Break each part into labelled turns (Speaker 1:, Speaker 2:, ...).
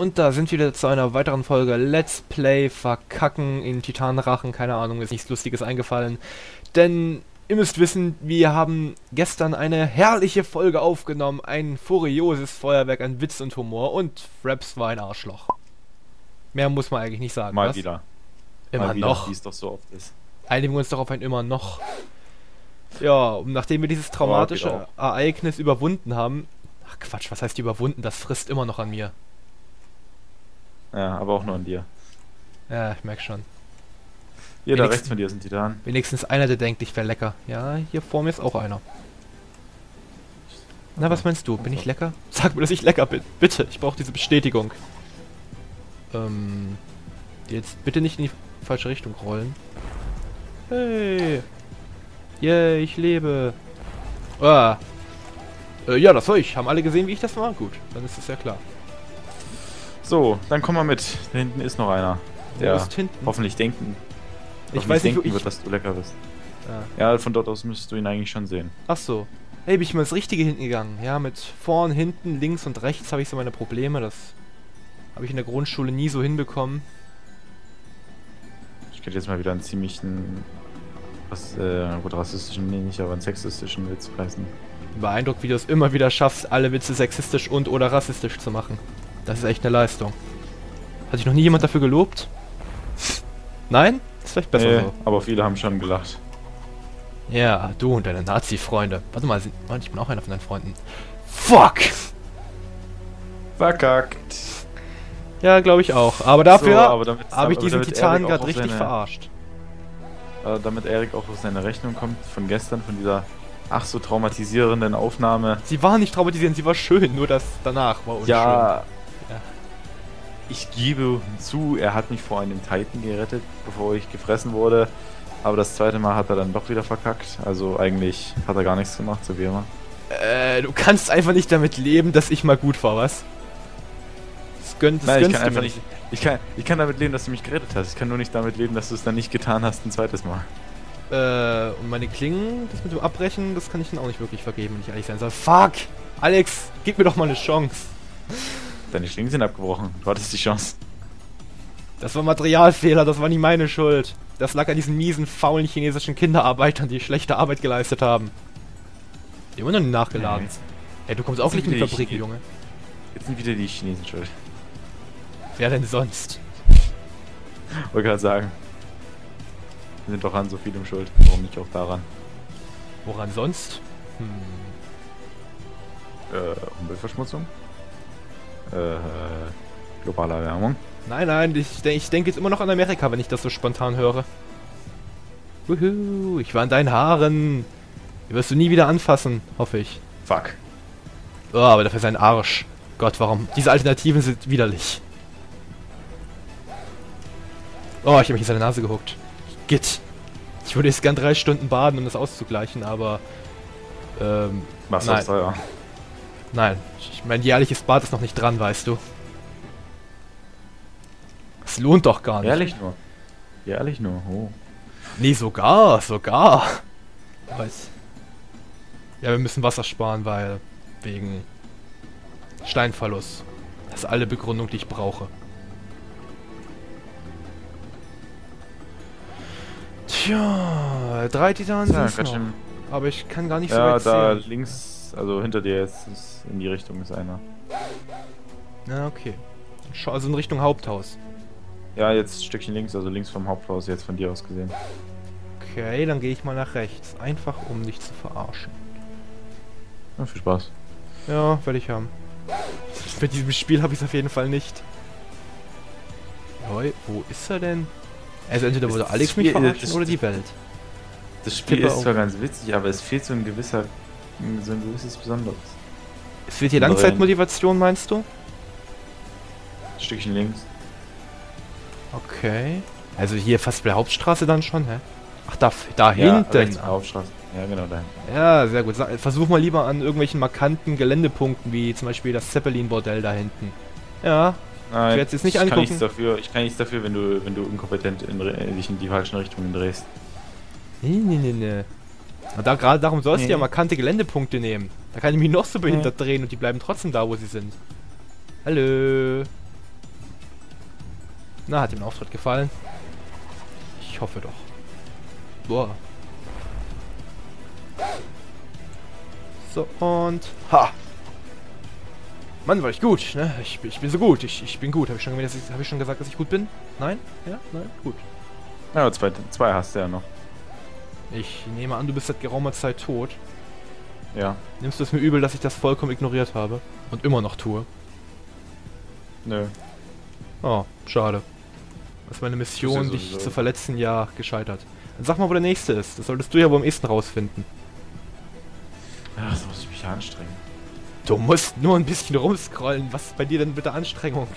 Speaker 1: Und da sind wir wieder zu einer weiteren Folge Let's Play Verkacken in Titanrachen. Keine Ahnung, ist nichts Lustiges eingefallen. Denn ihr müsst wissen, wir haben gestern eine herrliche Folge aufgenommen. Ein furioses Feuerwerk an Witz und Humor. Und Fraps war ein Arschloch. Mehr muss man eigentlich nicht sagen.
Speaker 2: Mal
Speaker 1: was?
Speaker 2: wieder.
Speaker 1: Immer
Speaker 2: Mal wieder,
Speaker 1: noch.
Speaker 2: Wie es doch so oft ist.
Speaker 1: Einigen wir uns doch auf ein immer noch. Ja, und nachdem wir dieses traumatische Ereignis überwunden haben. Ach Quatsch, was heißt überwunden? Das frisst immer noch an mir.
Speaker 2: Ja, aber auch nur an dir.
Speaker 1: Ja, ich merk schon.
Speaker 2: Hier, da rechts von dir sind Titan.
Speaker 1: Wenigstens einer, der denkt, ich wäre lecker. Ja, hier vor mir ist auch einer. Na, was meinst du? Bin ich lecker? Sag mir, dass ich lecker bin. Bitte, ich brauche diese Bestätigung. Ähm, jetzt bitte nicht in die falsche Richtung rollen. Hey. Yay, ich lebe. Ah. Äh, ja, das soll ich. Haben alle gesehen, wie ich das war? Gut, dann ist es ja klar.
Speaker 2: So, dann komm mal mit. Da hinten ist noch einer. Der
Speaker 1: ist hinten?
Speaker 2: hoffentlich denken.
Speaker 1: Ich
Speaker 2: hoffentlich
Speaker 1: weiß nicht,
Speaker 2: denken wird, dass du lecker bist.
Speaker 1: Ja.
Speaker 2: Ja, von dort aus müsstest du ihn eigentlich schon sehen.
Speaker 1: Ach so. Hey, bin ich mal das Richtige hinten gegangen. Ja, mit vorn, hinten, links und rechts habe ich so meine Probleme. Das habe ich in der Grundschule nie so hinbekommen.
Speaker 2: Ich könnte jetzt mal wieder einen ziemlichen, was, äh, gut, rassistischen, nee, nicht, aber einen sexistischen Witz reißen.
Speaker 1: Beeindruckt, wie du es immer wieder schaffst, alle Witze sexistisch und oder rassistisch zu machen. Das ist echt eine Leistung. Hat sich noch nie jemand dafür gelobt? Nein? Ist vielleicht besser
Speaker 2: Nee,
Speaker 1: so.
Speaker 2: aber viele haben schon gelacht.
Speaker 1: Ja, du und deine Nazi-Freunde. Warte mal, ich bin auch einer von deinen Freunden. Fuck!
Speaker 2: Verkackt.
Speaker 1: Ja, glaube ich auch. Aber dafür
Speaker 2: So,
Speaker 1: habe ich diesen Titan gerade richtig
Speaker 2: seine-
Speaker 1: verarscht.
Speaker 2: Äh, damit Erik auch auf seine Rechnung kommt von gestern, von dieser ach so traumatisierenden Aufnahme.
Speaker 1: Sie war nicht traumatisierend, sie war schön, nur das danach war unschön.
Speaker 2: Ja. Ich gebe zu, er hat mich vor einem Titan gerettet, bevor ich gefressen wurde. Aber das zweite Mal hat er dann doch wieder verkackt. Also eigentlich hat er gar nichts gemacht, so wie immer.
Speaker 1: Äh, du kannst einfach nicht damit leben, dass ich mal gut war, was? Das, gönnt, das
Speaker 2: Nein, ich kann
Speaker 1: du
Speaker 2: einfach nicht. Ich kann, ich kann damit leben, dass du mich gerettet hast. Ich kann nur nicht damit leben, dass du es dann nicht getan hast ein zweites Mal.
Speaker 1: Äh, und meine Klingen, das mit dem Abbrechen, das kann ich dann auch nicht wirklich vergeben, wenn ich ehrlich sein soll. Fuck! Alex, gib mir doch mal eine Chance.
Speaker 2: Deine Schlingen sind abgebrochen. Du hattest die Chance.
Speaker 1: Das war Materialfehler, das war nicht meine Schuld. Das lag an diesen miesen, faulen chinesischen Kinderarbeitern, die schlechte Arbeit geleistet haben. Die immer noch nicht nachgeladen.
Speaker 2: Nee.
Speaker 1: Ey, du kommst auch
Speaker 2: Sind
Speaker 1: nicht in die Fabrik, Junge.
Speaker 2: Jetzt sind wieder die Chinesen schuld.
Speaker 1: Wer denn sonst?
Speaker 2: Wollte gerade sagen. Wir sind doch an so vielem schuld. Warum nicht auch daran?
Speaker 1: Woran sonst? Hm.
Speaker 2: Äh, Umweltverschmutzung? Äh, globale Erwärmung?
Speaker 1: Nein, nein, ich, ich denke jetzt immer noch an Amerika, wenn ich das so spontan höre. Wuhu, ich war in deinen Haaren. Die wirst du nie wieder anfassen, hoffe ich.
Speaker 2: Fuck.
Speaker 1: Oh, aber dafür sein Arsch. Gott, warum? Diese Alternativen sind widerlich. Oh, ich habe mich in seine Nase gehuckt. Git. Ich würde jetzt gern drei Stunden baden, um das auszugleichen, aber... Ähm,
Speaker 2: Wasser ist teuer.
Speaker 1: Nein. Ich mein jährliches Bad ist noch nicht dran, weißt du. Es lohnt doch gar nicht.
Speaker 2: Ehrlich nur. Ehrlich nur. Oh.
Speaker 1: Nee, sogar, sogar. Weiß. Ja, wir müssen Wasser sparen, weil wegen Steinverlust. Das ist alle Begründung, die ich brauche. Tja, drei Titanen
Speaker 2: Ja, ganz
Speaker 1: noch. Aber ich kann gar nicht so
Speaker 2: Ja,
Speaker 1: weit
Speaker 2: da
Speaker 1: sehen.
Speaker 2: links, also hinter dir jetzt ist in die Richtung ist einer.
Speaker 1: Na, okay. Also in Richtung Haupthaus.
Speaker 2: Ja, jetzt ein Stückchen links, also links vom Haupthaus, jetzt von dir aus gesehen.
Speaker 1: Okay, dann gehe ich mal nach rechts. Einfach, um dich zu verarschen.
Speaker 2: Ja, viel Spaß.
Speaker 1: Ja, werde ich haben. Bei diesem Spiel habe ich es auf jeden Fall nicht. Hoi, wo ist er denn? Also entweder wurde Alex mich
Speaker 2: Spiel-
Speaker 1: verarschen
Speaker 2: das-
Speaker 1: oder die Welt.
Speaker 2: Das Spiel ist zwar ganz witzig, aber es fehlt so ein gewisser, so ein gewisses Besonderes.
Speaker 1: Es wird hier. Langzeitmotivation, meinst du?
Speaker 2: Ein Stückchen links.
Speaker 1: Okay. Also hier fast bei der Hauptstraße dann schon, hä? Ach, da, da
Speaker 2: Ja,
Speaker 1: hinten.
Speaker 2: der Hauptstraße. Ja, genau dahin.
Speaker 1: Ja, sehr gut. Versuch mal lieber an irgendwelchen markanten Geländepunkten, wie zum Beispiel das Zeppelin-Bordell da hinten. Ja,
Speaker 2: Nein,
Speaker 1: Ich werd's jetzt nicht
Speaker 2: ich kann
Speaker 1: angucken.
Speaker 2: nichts dafür. Ich kann nichts dafür, wenn du, wenn du inkompetent in, dich in die falschen Richtungen drehst.
Speaker 1: Nee, nee, nee, nee. Na, Da, gerade darum sollst du
Speaker 2: Nee.
Speaker 1: ja markante Geländepunkte nehmen. Da kann ich mich noch so behindert drehen und die bleiben trotzdem da, wo sie sind. Hallo. Na, hat dem Auftritt gefallen? Ich hoffe doch. Boah. So, und... Ha! Mann, war ich gut, ne? Ich, ich bin so gut. Ich, ich bin gut. Habe ich, schon, hab ich schon gesagt, dass ich gut bin? Nein? Ja? Nein? Gut.
Speaker 2: Ja, zwei, zwei hast du ja noch.
Speaker 1: Ich nehme an, du bist seit geraumer Zeit tot.
Speaker 2: Ja.
Speaker 1: Nimmst du es mir übel, dass ich das vollkommen ignoriert habe? Und immer noch tue?
Speaker 2: Nö.
Speaker 1: Oh, schade. Das ist meine Mission,
Speaker 2: ja
Speaker 1: dich zu verletzen, ja, gescheitert. Dann sag mal, wo der nächste ist. Das solltest du ja wohl am ehesten rausfinden.
Speaker 2: Ach, das muss ich mich anstrengen.
Speaker 1: Du musst nur ein bisschen rumscrollen. Was ist bei dir denn bitte Anstrengung?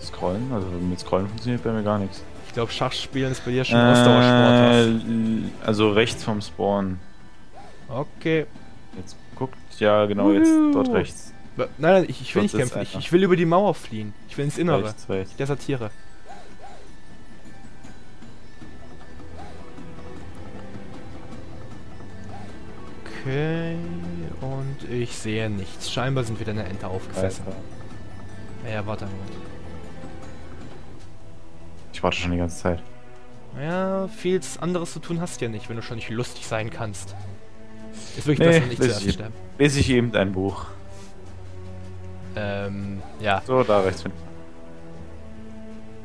Speaker 2: Scrollen? Also mit Scrollen funktioniert bei mir gar nichts.
Speaker 1: Ich glaube, Schachspielen ist bei dir schon äh, Ausdauersport.
Speaker 2: Also rechts vom Spawn.
Speaker 1: Okay.
Speaker 2: Jetzt guckt, ja genau, jetzt dort rechts.
Speaker 1: Nein, nein, ich, ich will nicht kämpfen. Ich, ich, will über die Mauer fliehen. Ich will ins Innere. Rechts, rechts. Ich desertiere. Okay, und ich sehe nichts. Scheinbar sind wieder eine Ente aufgefressen. Ja, warte mal.
Speaker 2: Ich warte schon die ganze Zeit.
Speaker 1: Ja, viel anderes zu tun hast du ja nicht, wenn du schon nicht lustig sein kannst. Ist wirklich nee, besser, nicht zuerst
Speaker 2: sterben. Lese ich eben dein Buch.
Speaker 1: Ähm, ja.
Speaker 2: So, da rechts finden.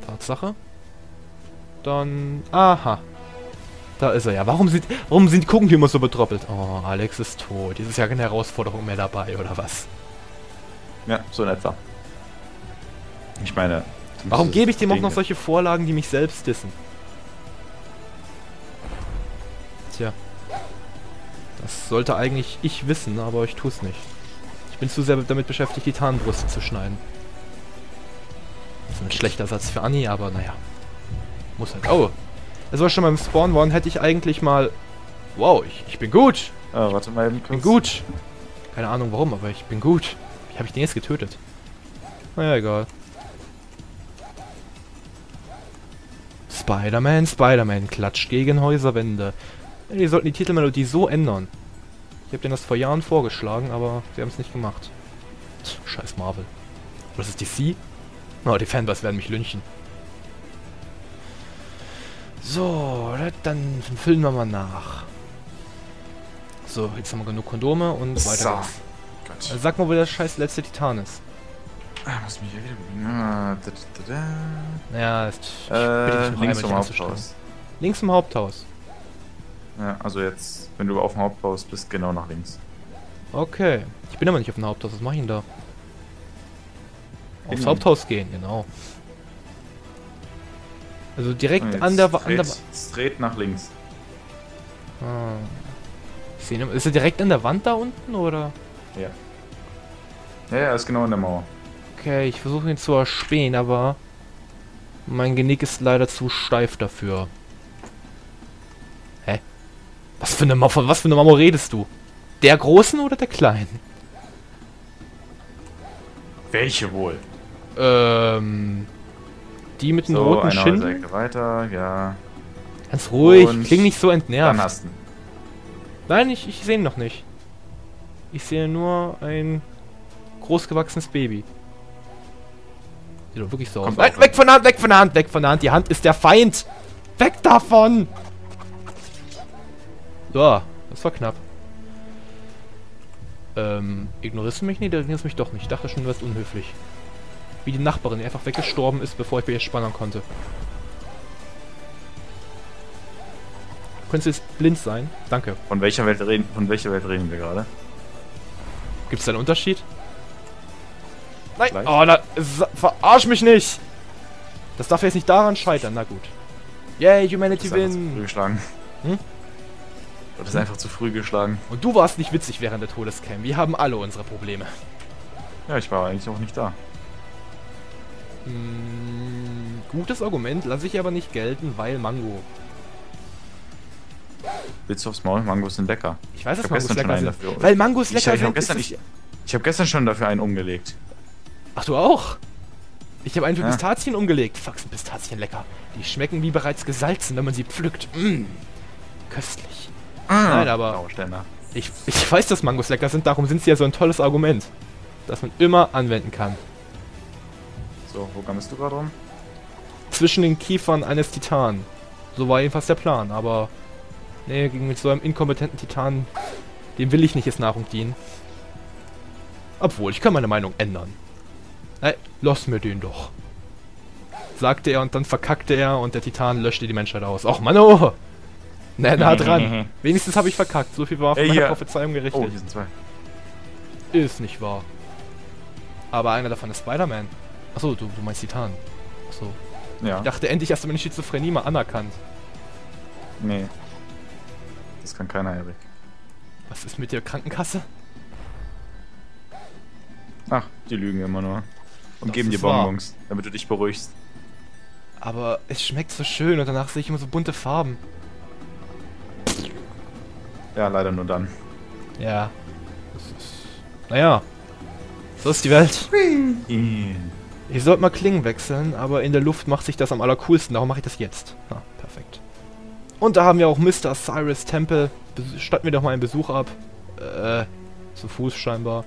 Speaker 1: Tatsache. Dann... Aha. Da ist er ja. Warum sind, warum sind, gucken immer so betroppelt? Oh, Alex ist tot. Jetzt ist ja keine Herausforderung mehr dabei, oder was?
Speaker 2: Ja, so in etwa. Ich meine...
Speaker 1: Warum gebe ich dem auch noch solche Vorlagen, die mich selbst dissen? Tja. Das sollte eigentlich ich wissen, aber ich tue es nicht. Ich bin zu sehr damit beschäftigt, die Tarnbrust zu schneiden. Das ist ein schlechter Satz für Annie, aber naja. Muss halt... Oh! Das war schon beim Spawn One, hätte ich eigentlich mal... Wow, ich, ich bin gut.
Speaker 2: Ah, warte mal eben kurz.
Speaker 1: Ich bin gut. Keine Ahnung warum, aber ich bin gut. Wie habe ich den jetzt getötet? Naja, egal. Spider-Man, Spider-Man klatscht gegen Häuserwände. Die sollten die Titelmelodie so ändern. Ich habe denen das vor Jahren vorgeschlagen, aber sie haben es nicht gemacht. Scheiß Marvel. Was ist DC? Oh, die Fanboys werden mich lynchen. So, dann füllen wir mal nach. So, jetzt haben wir genug Kondome und weiter so. geht's. Also sag mal, wo der scheiß letzte Titan ist.
Speaker 2: Ah, muss mich ja wieder bewegen. Ah, da, da, da.
Speaker 1: Naja, ist,
Speaker 2: äh, links vom Haupthaus.
Speaker 1: Links vom Haupthaus.
Speaker 2: Ja, also jetzt, wenn du auf dem Haupthaus bist, genau nach links.
Speaker 1: Okay. Ich bin aber nicht auf dem Haupthaus, was mache ich denn da? Aufs Haupthaus gehen, genau. Also direkt an der... Straight,
Speaker 2: an der straight nach links.
Speaker 1: Ah. Sehen, ist er direkt an der Wand da unten, oder?
Speaker 2: Ja. Ja, er ist genau an der Mauer.
Speaker 1: Okay, ich versuche ihn zu erspähen, aber... Mein Genick ist leider zu steif dafür. Hä? Was für eine Mauer, was für eine Mauer redest du? Der großen oder der kleinen?
Speaker 2: Welche wohl?
Speaker 1: Ähm... Die mit den so, roten eine Schindeln?
Speaker 2: weiter, ja.
Speaker 1: Ganz ruhig, Und kling nicht so entnervt.
Speaker 2: Dann hast du.
Speaker 1: Nein, ich, ich sehe ihn noch nicht. Ich sehe nur ein großgewachsenes Baby. Sieht doch wirklich so aus. Nein, weg von der Hand, weg von der Hand, weg von der Hand. Die Hand ist der Feind. Weg davon! So, das war knapp. Ähm, ignorierst du mich? Nee, du ignorierst mich doch nicht. Ich dachte schon, du warst unhöflich. Wie die Nachbarin, die einfach weggestorben ist, bevor ich bei ihr spannen konnte. Könntest du jetzt blind sein? Danke.
Speaker 2: Von welcher Welt reden, von welcher Welt reden wir gerade?
Speaker 1: Gibt es da einen Unterschied? Nein! Vielleicht? Oh, na, verarsch mich nicht! Das darf jetzt nicht daran scheitern, na gut. Yay, Humanity win!
Speaker 2: Zu früh geschlagen. Hm? Du hast einfach zu früh geschlagen.
Speaker 1: Und du warst nicht witzig während der Todescam. Wir haben alle unsere Probleme.
Speaker 2: Ja, ich war eigentlich auch nicht da.
Speaker 1: Hm, gutes Argument, lasse ich aber nicht gelten, weil Mango.
Speaker 2: Willst du aufs Maul? Mangos sind lecker.
Speaker 1: Ich weiß, dass Mangos lecker sind. Dafür. Weil Mangos lecker
Speaker 2: ich, ich sind. Gestern, ich, ich habe gestern schon dafür einen umgelegt.
Speaker 1: Ach, du auch? Ich habe einen für ja. Pistazien umgelegt. Fuck, sind Pistazien lecker. Die schmecken wie bereits gesalzen, wenn man sie pflückt. Mmh. Köstlich. Ah, Nein, aber... Ich, ich weiß, dass Mangos lecker sind, darum sind sie ja so ein tolles Argument. Das man immer anwenden kann.
Speaker 2: So, wo gammelst du gerade rum?
Speaker 1: zwischen den Kiefern eines Titanen. So war jedenfalls der Plan, aber... Nee, gegen mit so einem inkompetenten Titan, dem will ich nicht als Nahrung dienen. Obwohl, ich kann meine Meinung ändern. Ey, lass mir den doch. Sagte er und dann verkackte er und der Titan löschte die Menschheit aus. Och, Mann, oh! Na, nah dran. Wenigstens habe ich verkackt. So viel war auf
Speaker 2: Ey,
Speaker 1: meine. Prophezeiung gerichtet.
Speaker 2: Oh, hier sind zwei.
Speaker 1: Ist nicht wahr. Aber einer davon ist Spider-Man. Achso, du, du meinst Titan. Achso.
Speaker 2: Ja.
Speaker 1: Ich dachte, endlich hast du meine Schizophrenie mal anerkannt.
Speaker 2: Nee. Das kann keiner, Erik.
Speaker 1: Was ist mit der Krankenkasse?
Speaker 2: Ach, die lügen immer nur. Und
Speaker 1: Das
Speaker 2: geben dir
Speaker 1: ist wahr.
Speaker 2: Bonbons, damit du dich beruhigst.
Speaker 1: Aber es schmeckt so schön und danach sehe ich immer so bunte Farben.
Speaker 2: Ja, leider nur dann.
Speaker 1: Ja. Ist... Naja. So ist die Welt. Ich sollte mal Klingen wechseln, aber in der Luft macht sich das am allercoolsten. Darum mache ich das jetzt. Ah, perfekt. Und da haben wir auch Mr. Cyrus Temple. Statten wir doch mal einen Besuch ab. Äh, zu Fuß scheinbar.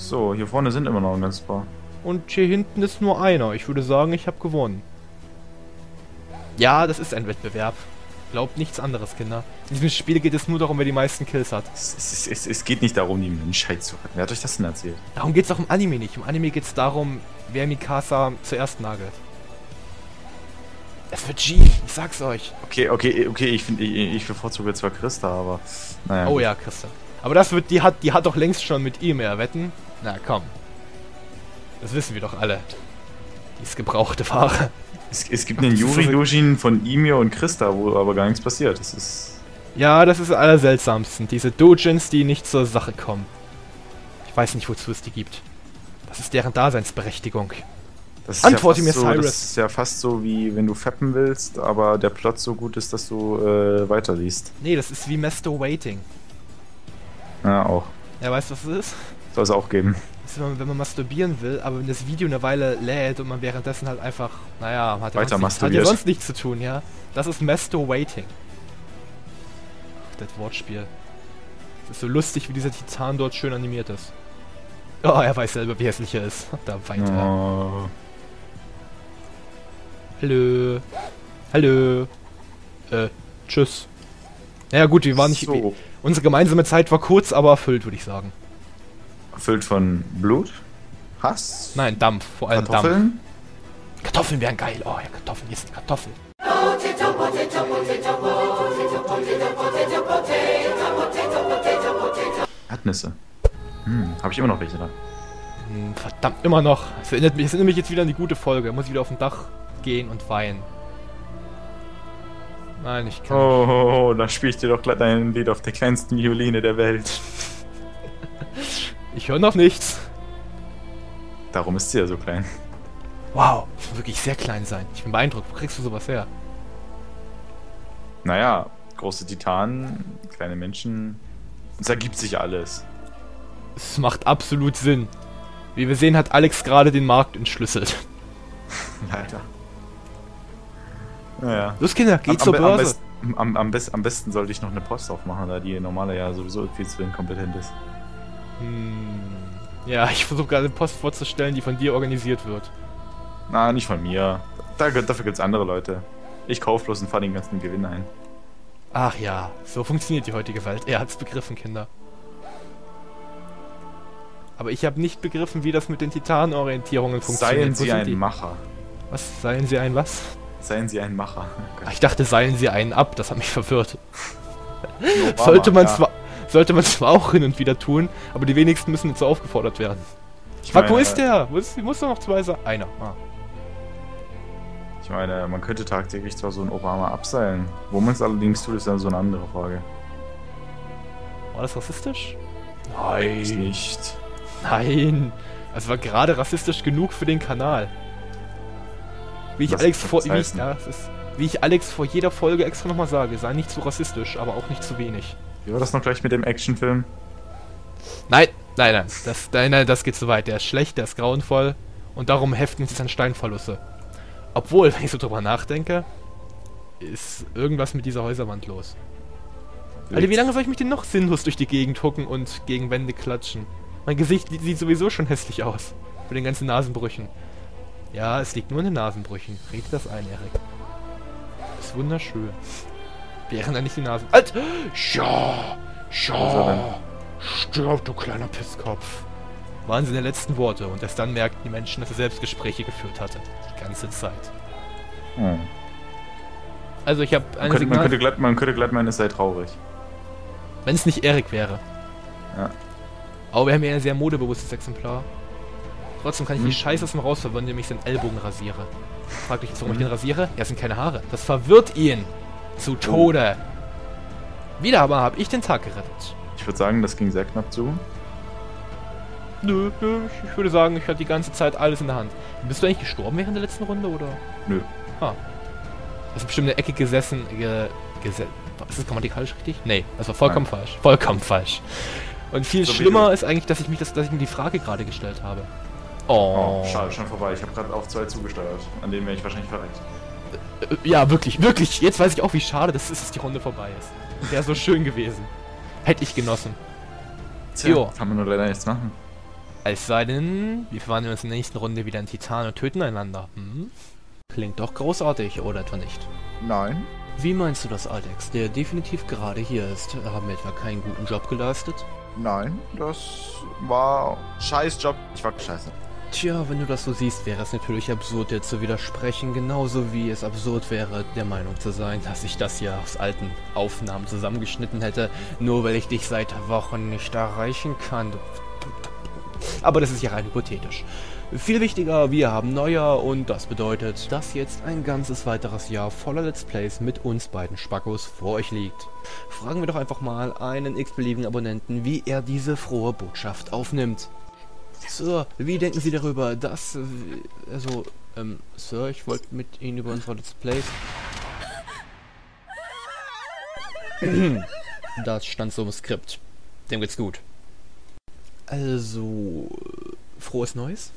Speaker 2: So, hier vorne sind immer noch ein ganz paar.
Speaker 1: Und hier hinten ist nur einer. Ich würde sagen, ich habe gewonnen. Ja, das ist ein Wettbewerb. Glaubt nichts anderes, Kinder. In diesem Spiel geht es nur darum, wer die meisten Kills hat.
Speaker 2: Es, es, es, es geht nicht darum, die Menschheit zu retten. Wer hat euch das denn erzählt?
Speaker 1: Darum geht es auch im Anime nicht. Im Anime geht es darum, wer Mikasa zuerst nagelt. Es wird Jean, ich sag's euch.
Speaker 2: Okay, okay, okay, ich finde, ich, ich bevorzuge zwar Christa, aber. Naja.
Speaker 1: Oh ja, Christa. Aber das wird, die hat, die hat doch längst schon mit ihm mehr wetten. Na komm. Das wissen wir doch alle. Die ist gebrauchte Ware.
Speaker 2: Es, es gibt einen Yuri-Dojin von Ymir und Christa, wo aber gar nichts passiert. Das ist.
Speaker 1: Ja, das ist aller seltsamsten. Diese Dojins, die nicht zur Sache kommen. Ich weiß nicht, wozu es die gibt. Das ist deren Daseinsberechtigung.
Speaker 2: Das ist
Speaker 1: Antworte
Speaker 2: ja
Speaker 1: mir,
Speaker 2: fast so,
Speaker 1: Cyrus.
Speaker 2: Das ist ja fast so, wie wenn du fappen willst, aber der Plot so gut ist, dass du äh, weiterliest.
Speaker 1: Nee, das ist wie Master Waiting.
Speaker 2: Ja, auch.
Speaker 1: Ja, weißt du, was es ist?
Speaker 2: Soll es auch geben.
Speaker 1: Wenn man, wenn man masturbieren will, aber wenn das Video eine Weile lädt und man währenddessen halt einfach, naja, hat ja,
Speaker 2: Weiter
Speaker 1: sonst, nichts- hat ja sonst nichts zu tun, ja. Das ist Master Waiting. Ach, das Wortspiel. Das ist so lustig, wie dieser Titan dort schön animiert ist. Oh, er weiß selber, wie hässlich er ist. Da weint er.
Speaker 2: Oh.
Speaker 1: Hallo. Hallo. Äh, tschüss. Naja gut, wir waren nicht...
Speaker 2: so.
Speaker 1: Unsere gemeinsame Zeit war kurz, aber erfüllt, würde ich sagen.
Speaker 2: Erfüllt von Blut? Hass?
Speaker 1: Nein, Dampf. Vor allem Dampf.
Speaker 2: Kartoffeln?
Speaker 1: Kartoffeln wären geil. Oh ja, Kartoffeln. Hier sind Kartoffeln.
Speaker 2: Erdnüsse. Hm, habe ich immer noch welche da.
Speaker 1: Hm, verdammt, immer noch. Es erinnert mich, es erinnert mich jetzt wieder an die gute Folge. Muss ich wieder auf dem Dach gehen und weinen. Nein, ich kann nicht.
Speaker 2: Oh, da spiele ich dir doch glatt ein Lied auf der kleinsten Violine der Welt.
Speaker 1: Ich höre noch nichts.
Speaker 2: Darum ist sie ja so klein.
Speaker 1: Wow, ich muss wirklich sehr klein sein. Ich bin beeindruckt. Wo kriegst du sowas her?
Speaker 2: Naja, große Titanen, kleine Menschen. Es ergibt sich alles.
Speaker 1: Es macht absolut Sinn. Wie wir sehen, hat Alex gerade den Markt entschlüsselt.
Speaker 2: Leider. Naja.
Speaker 1: Los, Kinder, geht
Speaker 2: Am,
Speaker 1: zur
Speaker 2: am, am,
Speaker 1: Börse.
Speaker 2: am, am besten sollte ich noch eine Post aufmachen, da die normale ja sowieso viel zu inkompetent ist.
Speaker 1: Hm. Ja, ich versuche gerade eine Post vorzustellen, die von dir organisiert wird.
Speaker 2: Na, nicht von mir. Da, dafür gibt es andere Leute. Ich kaufe bloß und fahre den ganzen Gewinn ein.
Speaker 1: Ach ja, so funktioniert die heutige Welt. Er hat's begriffen, Kinder. Aber ich habe nicht begriffen, wie das mit den Titanorientierungen funktioniert.
Speaker 2: Seien Sie ein
Speaker 1: die?
Speaker 2: Macher.
Speaker 1: Was? Seien Sie ein was?
Speaker 2: Seien Sie ein Macher.
Speaker 1: Ach, ich dachte, seilen Sie einen ab. Das hat mich verwirrt.
Speaker 2: Obama,
Speaker 1: sollte man
Speaker 2: ja.
Speaker 1: zwar... Sollte man zwar auch hin und wieder tun, aber die wenigsten müssen dazu aufgefordert werden.
Speaker 2: Ich
Speaker 1: Fuck, wo
Speaker 2: meine,
Speaker 1: ist der? Wo ist, muss doch noch zwei sein? Einer. Ah.
Speaker 2: Ich meine, man könnte tagtäglich zwar so einen Obama abseilen. Wo man es allerdings tut, ist dann so eine andere Frage.
Speaker 1: War das rassistisch?
Speaker 2: Weiß nicht.
Speaker 1: Nein. Es war gerade rassistisch genug für den Kanal. Wie ich Alex vor. Wie ich, ja, ist, wie ich Alex vor jeder Folge extra nochmal sage, sei nicht zu rassistisch, aber auch nicht zu wenig.
Speaker 2: Wie war das noch gleich mit dem Actionfilm?
Speaker 1: Nein, nein, nein. Das, nein, nein, das geht zu weit. Der ist schlecht, der ist grauenvoll und darum heften sich an Steinverlusse. Obwohl, wenn ich so drüber nachdenke, ist irgendwas mit dieser Häuserwand los. Alter, wie lange soll ich mich denn noch sinnlos durch die Gegend hucken und gegen Wände klatschen? Mein Gesicht sieht sowieso schon hässlich aus. Mit den ganzen Nasenbrüchen. Ja, es liegt nur in den Nasenbrüchen. Red das ein, Erik. Ist wunderschön. Wären da nicht die Nasen... Alt! Ja! Ja! Stirb, du kleiner Pisskopf. Waren seine letzten Worte und erst dann merkten die Menschen, dass er selbst Gespräche geführt hatte. Die ganze Zeit.
Speaker 2: Hm.
Speaker 1: Also ich habe
Speaker 2: Man, könnte, man,
Speaker 1: Signal...
Speaker 2: könnte glatt, man könnte glatt meinen, es sei traurig.
Speaker 1: Wenn es nicht Erik wäre.
Speaker 2: Ja.
Speaker 1: Aber wir haben ja ein sehr modebewusstes Exemplar. Trotzdem kann ich die
Speaker 2: Hm.
Speaker 1: Scheiße aus dem Raus verwenden, indem ich seinen Ellbogen rasiere. Fragt euch jetzt, warum ich den rasiere? Ja, es sind keine Haare. Das verwirrt ihn. Zu Tode. Wieder aber habe ich den Tag gerettet.
Speaker 2: Ich würde sagen, das ging sehr knapp zu.
Speaker 1: Nö, nö, ich, ich würde sagen, ich hatte die ganze Zeit alles in der Hand. Bist du eigentlich gestorben während der letzten Runde, oder?
Speaker 2: Nö.
Speaker 1: Ah. Hast du bestimmt in der Ecke gesessen, ge, gese Ist das grammatikalisch richtig? Nee, das war vollkommen falsch. Vollkommen falsch. Und viel
Speaker 2: So
Speaker 1: schlimmer ist eigentlich, dass ich, mich das, dass ich mir die Frage gerade gestellt habe.
Speaker 2: Oh,
Speaker 1: Oh.
Speaker 2: schade, schon vorbei. Ich habe gerade auf zwei zugesteuert. An denen wäre ich wahrscheinlich verreckt.
Speaker 1: Ja, wirklich, wirklich. Jetzt weiß ich auch, wie schade das ist, dass die Runde vorbei ist. Wäre so schön gewesen. Hätte ich genossen.
Speaker 2: Tja,
Speaker 1: Jo.
Speaker 2: kann man nur leider nichts machen.
Speaker 1: Es sei denn, wir verwandeln uns in der nächsten Runde wieder in Titan und töten einander. Hm? Klingt doch großartig, oder etwa nicht?
Speaker 3: Nein.
Speaker 1: Wie meinst du das, Alex, der definitiv gerade hier ist? Haben wir etwa keinen guten Job geleistet?
Speaker 3: Nein, das war Scheißjob. Ich war scheiße.
Speaker 1: Tja, wenn du das so siehst, wäre es natürlich absurd, dir zu widersprechen, genauso wie es absurd wäre, der Meinung zu sein, dass ich das hier aus alten Aufnahmen zusammengeschnitten hätte, nur weil ich dich seit Wochen nicht erreichen kann. Aber das ist ja rein hypothetisch. Viel wichtiger, wir haben Neujahr und das bedeutet, dass jetzt ein ganzes weiteres Jahr voller Let's Plays mit uns beiden Spackos vor euch liegt. Fragen wir doch einfach mal einen x-beliebigen Abonnenten, wie er diese frohe Botschaft aufnimmt. Sir, wie denken Sie darüber, dass... äh, Also, ähm, Sir, ich wollte mit Ihnen über unsere Let's Plays... das stand so im Skript. Dem geht's gut. Also, frohes Neues?